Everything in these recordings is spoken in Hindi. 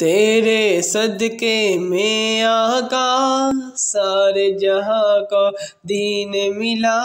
तेरे सदके में आका सारे जहाँ को दीन मिला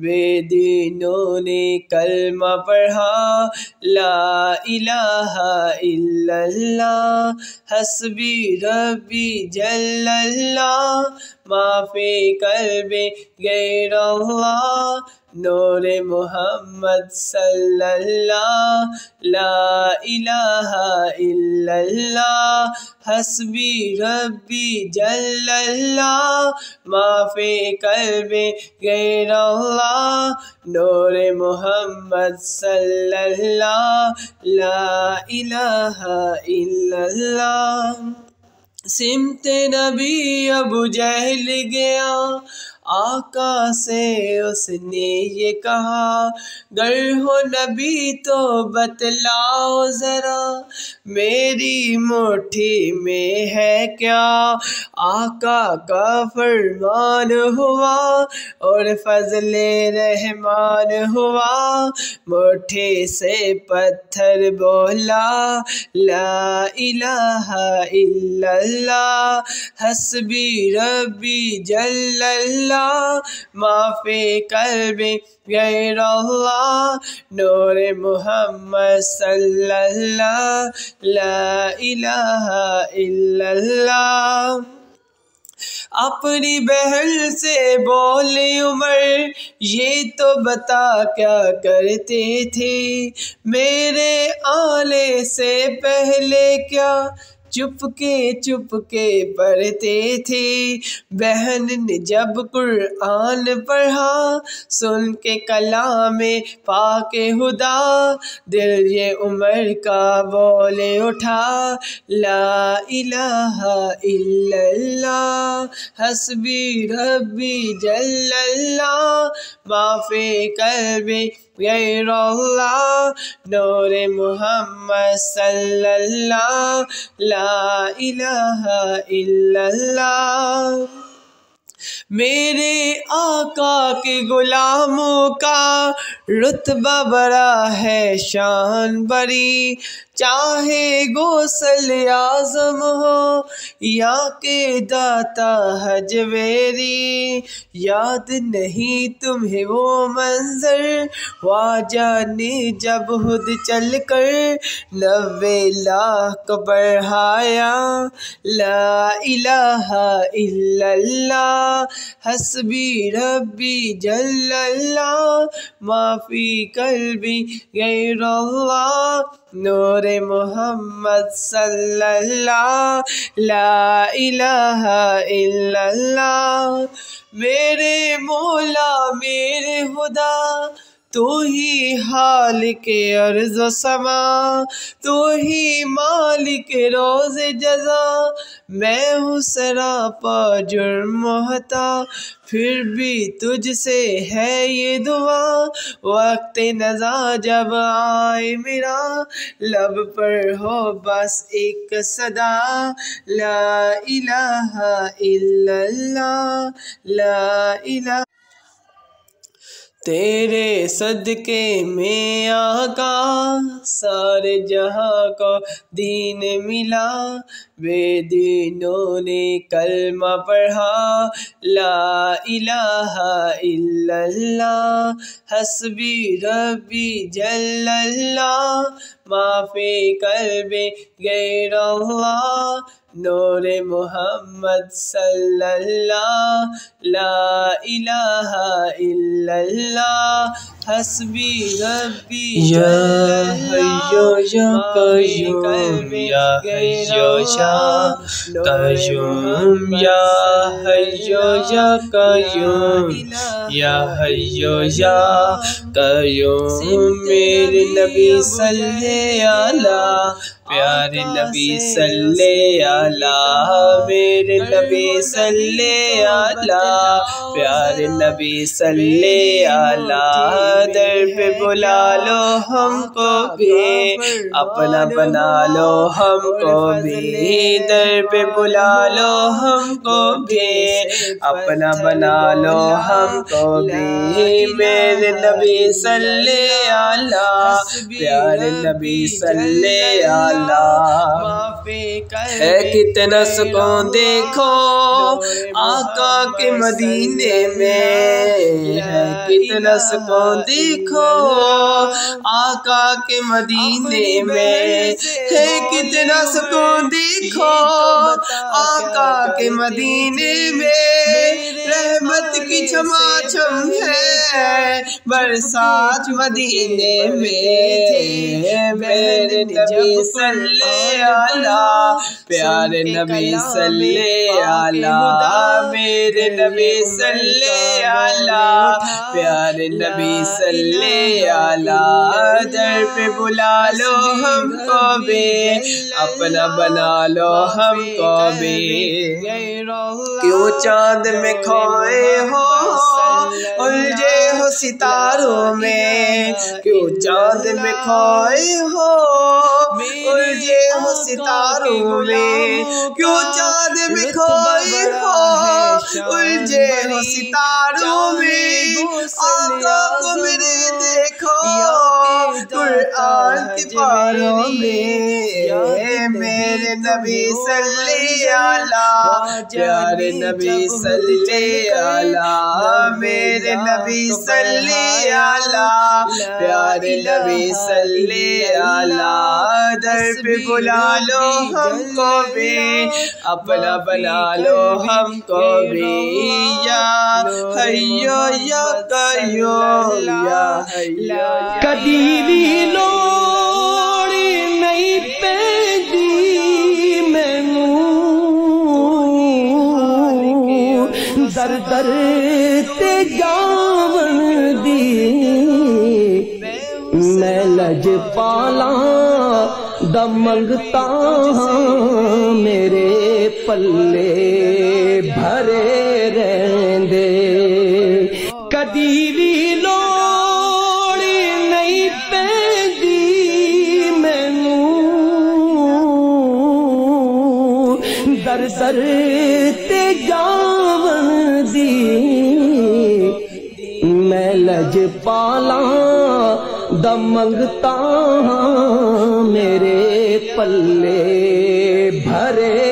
बेदीनों ने कलमा पढ़ा, ला इलाहा इल्लल्लाह, हसबी रबी जल्लल्लाह, माफ़ी कल्बे गैरल्लाह, नूर मोहम्मद सल्लल्लाह, ला इलाहा इल्लल्लाह हसबी रबी जल्लल्लाह, माफ़ी कलबे गैरल्लाह, नूर मोहम्मद सल्ला ला इलाहा इल्लल्लाह। सिमत नबी अबू जहल गया आका से उसने ये कहा गर हो नबी तो बतलाओ ज़रा, मेरी मुट्ठी में है क्या? आका का फरमान हुआ और फजल रहमान हुआ, मुट्ठी से पत्थर बोला, ला इलाहा इल्लल्लाह, हसबी रबी जल्लल्लाह नूर मोहम्मद सल्लल्लाहु ला इलाहा इल्लल्लाह। अपनी बहन से बोले उमर, ये तो बता क्या करते थे? मेरे आने से पहले क्या चुपके चुपके पढ़ते थे। बहन ने जब कुरान पढ़ा, सुन के कला में पाके हुदा। दिल ये उमर का बोले उठा, ला इलाहा इल्लल्लाह, हसबी रब्बी जल्लल्लाह, माफे कल्बी गैरल्लाह, नूर मोहम्मद सल्लल्लाहु ला इलाहा इल्लल्लाह मेरे आका के गुलामों का रुतबा बड़ा है शान बड़ी। चाहे गोसल आज़म हो, या के दाता हजवेरी। याद नहीं तुम्हें वो मंजर वाजा ने जब खुद चल कर नवे लाख बढ़ाया। ला इलाहा इल्लल्लाह, हसबी रब्बी जल्लल्लाह। माफ़ी कल्बी गैरल्लाह नूर मोहम्मद सल्ला ला इलाहा इल्लल्लाह। मेरे मौला मेरे खुदा तू ही हाल के अर्ज़ समा, तू ही मालिक रोज जजा। मैं हूँ सरापा जुर्म फिर भी तुझसे है ये दुआ। वक्त नजा जब आए मेरा, लब पर हो बस एक सदा। ला इलाहा ला इलाहा तेरे सदके में आका सारे जहाँ को दीन मिला बेदीनों ने कलमा पढ़ा, ला इलाहा इल्लल्लाह, हसबी रबी जल्लल्लाह, माफ़ी कल्बे गैर नूर मोहम्मद सल्लल्लाहु ला इलाहा इल्लल्लाह हसबी रब्बी या हय्यो या कयूम या हय्यो या कयूम या हय्यो या कयूम या हय्यो या कयूम मेरे नबी सल्ले आला, प्यारे नबी सल्ले आला, मेरे नबी सल्ले आला, प्यारे नबी सल्ले आला, दर पे बुला लो हमको भी, अपना बना लो हमको भी, दर पे बुला लो हमको भी, अपना बना लो हमको भी मेरे नबी सल्ले आला, प्यारे नबी सल्ले आला। है कितना सुकून देखो, आका के मदीने में। है कितना सुकून देखो, आका के मदीने में। है कितना सुकून देखो, आका के मदीने में। रहमत छम है बरसात मदीने में मेरे नबी सल्ले आला प्यारे नबी सल्ले आला मेरे नबी सल्ले आला प्यारे नबी सल्ले आला दर पे बुला लो हमको भी अपना बना लो हमको भी क्यों चाँद में खोए हो उलझे हो सितारों में। क्यों चाँद में खोए हो? उलझे हो सितारों में। क्यों चाँद में खोए हो? उलझे हो सितारों में आका को मेरे देखो। कुरान के पारों में मेरे नबी सल्ले आला प्यारे नबी सल्ले आला मेरे नबी सल्ले आला प्यारे नबी सल्ले आला दर पे बुला लो हमको भी अपना बना लो हमको भी या हयो या कयो या कदीरी लोड़ी दर दर ते जावन दी। मैं लज पाला द मंगता मेरे पल्ले भरे रहंदे। कदी भी लोड़ी नहीं पैदी मैनू। दर दर ते जावन दी। मैं लज पाला दमंगता हाँ, मेरे पल्ले भरे।